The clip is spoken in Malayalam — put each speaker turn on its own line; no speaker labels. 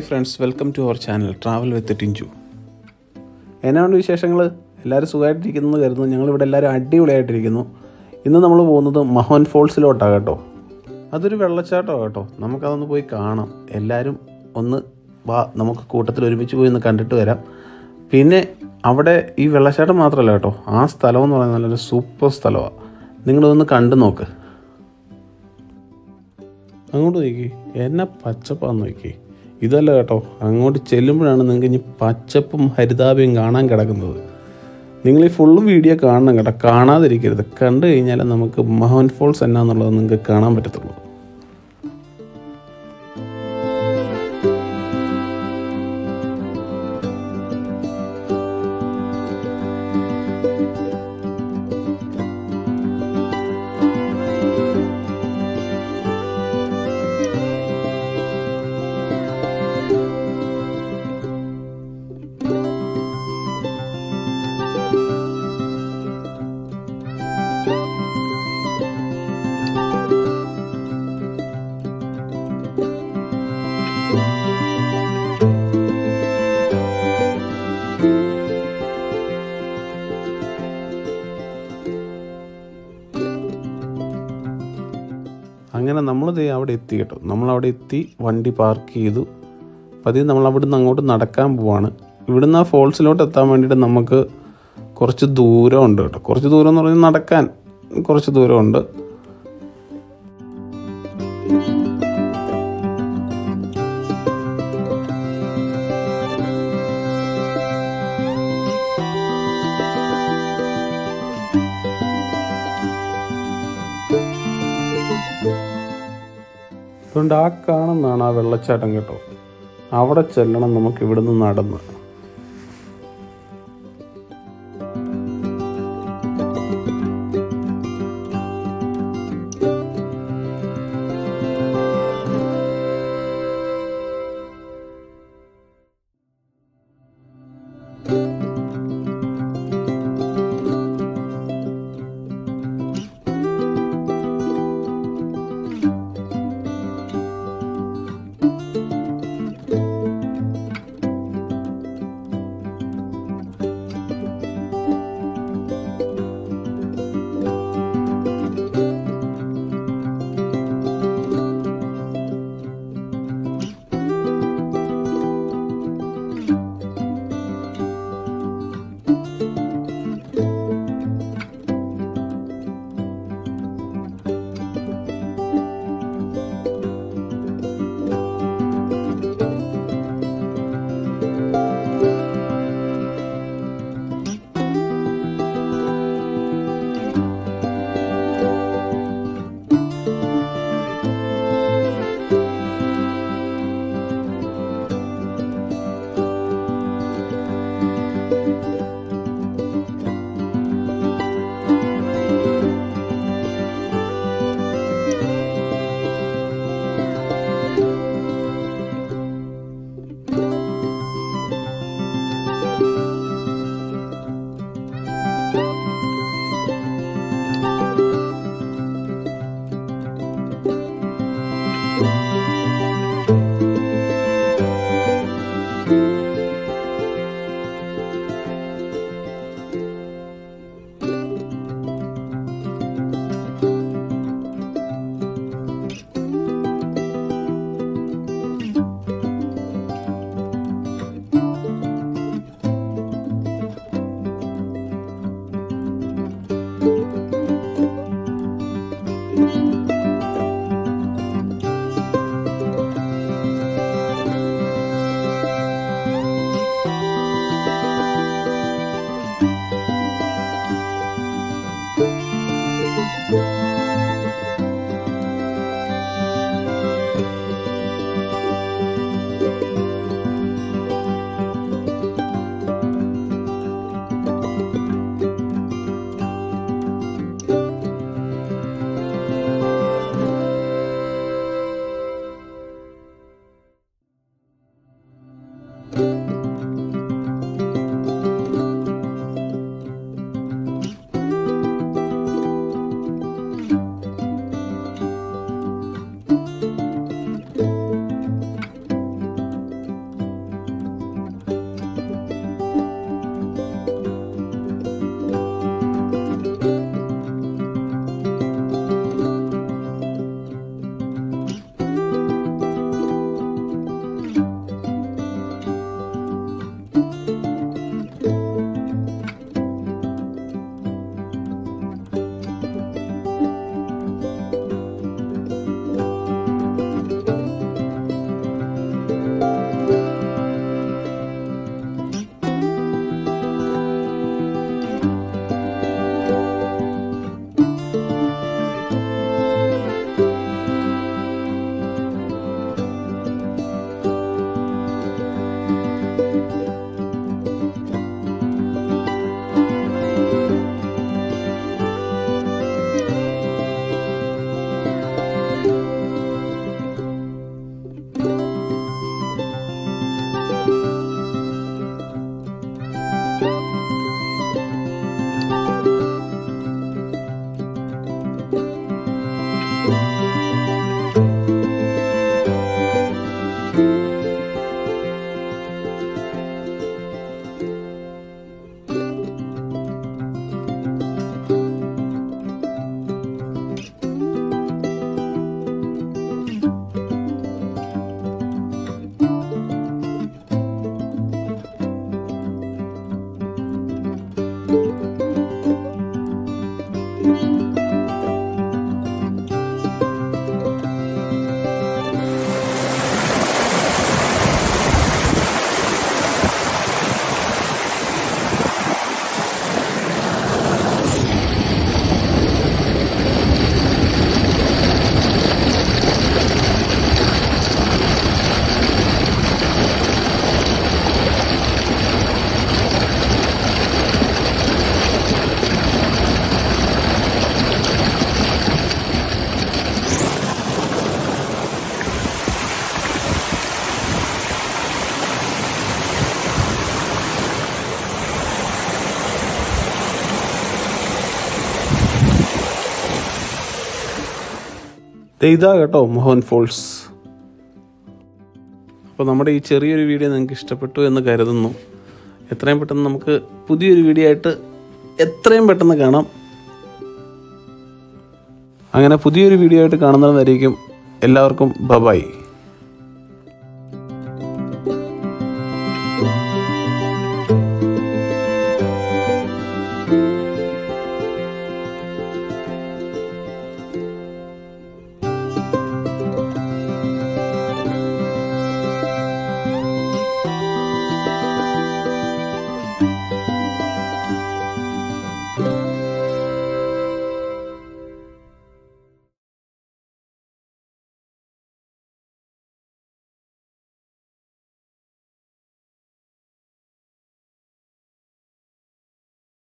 Hi friends welcome to our channel travel with Tinju. എന്നാണ് വിശേഷങ്ങൾ എല്ലാവരും സുഖമായിട്ടിരിക്കുന്നു കരുതുന്നു. ഞങ്ങളിവിടെ എല്ലാവരും അടിപൊളിയായിട്ടിരിക്കുന്നു. ഇന്ന് നമ്മൾ പോകുന്നത് മഹോൻ ഫോൾസിലോട്ടാണ് കേട്ടോ. അതൊരു വെള്ളച്ചാട്ടമാണ് കേട്ടോ. നമുക്കതൊന്ന് പോയി കാണാം. എല്ലാവരും ഒന്ന് വാ നമുക്ക് കൂട്ടത്തിൽ ഒരുമിച്ച് പോയി ഒന്ന് കണ്ടിട്ട് വരാം. പിന്നെ അവിടെ ഈ വെള്ളച്ചാട്ടം മാത്രമല്ല കേട്ടോ. ആ സ്ഥലം എന്ന് പറയുന്നത് നല്ലൊരു സൂപ്പർ സ്ഥലമാണ് നിങ്ങളൊന്ന് കണ്ടു നോക്ക്. അങ്ങോട്ട് നോക്കി. എന്നെ പച്ചപ്പാന്ന് നോക്കി. ഇതല്ല കേട്ടോ. അങ്ങോട്ട് ചെല്ലുമ്പോഴാണ് നിങ്ങൾക്ക് ഇനി പച്ചപ്പും ഹരിതാപയും കാണാൻ കിടക്കുന്നത്. നിങ്ങൾ ഈ ഫുള്ള് വീഡിയോ കാണണം കേട്ടോ. കാണാതിരിക്കരുത്. കണ്ടു കഴിഞ്ഞാൽ നമുക്ക് മഹോൻ ഫോൾസ് എന്നാന്നുള്ളത് നിങ്ങൾക്ക് കാണാൻ പറ്റത്തുള്ളൂ. അങ്ങനെ നമ്മൾ അവിടെ എത്തി കേട്ടോ. നമ്മൾ അവിടെ എത്തി വണ്ടി പാർക്ക് ചെയ്തു. പതിയെ നമ്മൾ അവിടുന്ന് അങ്ങോട്ട് നടക്കാൻ പോവാണ്. ഇവിടുന്ന് ആ ഫോൾസിലോട്ട് എത്താൻ വേണ്ടിയിട്ട് നമുക്ക് കുറച്ച് ദൂരമുണ്ട് കേട്ടോ. കുറച്ച് ദൂരം എന്ന് പറഞ്ഞാൽ നടക്കാൻ കുറച്ച് ദൂരമുണ്ട്. അതുകൊണ്ട് ആ കാണുന്നതാണ് ആ വെള്ളച്ചാട്ടം കേട്ടോ. അവിടെ ചെല്ലണം നമുക്ക് ഇവിടുന്ന് നടന്ന്. ഇതാ കേട്ടോ മോഹൻ ഫോൾസ്. അപ്പോൾ നമ്മുടെ ഈ ചെറിയൊരു വീഡിയോ നിങ്ങൾക്ക് ഇഷ്ടപ്പെട്ടു എന്ന് കരുതുന്നു. എത്രയും പെട്ടെന്ന് നമുക്ക് പുതിയൊരു വീഡിയോ ആയിട്ട് എത്രയും പെട്ടെന്ന് കാണാം. അങ്ങനെ പുതിയൊരു വീഡിയോ ആയിട്ട് കാണുന്നതായിരിക്കും എല്ലാവർക്കും ബബായി.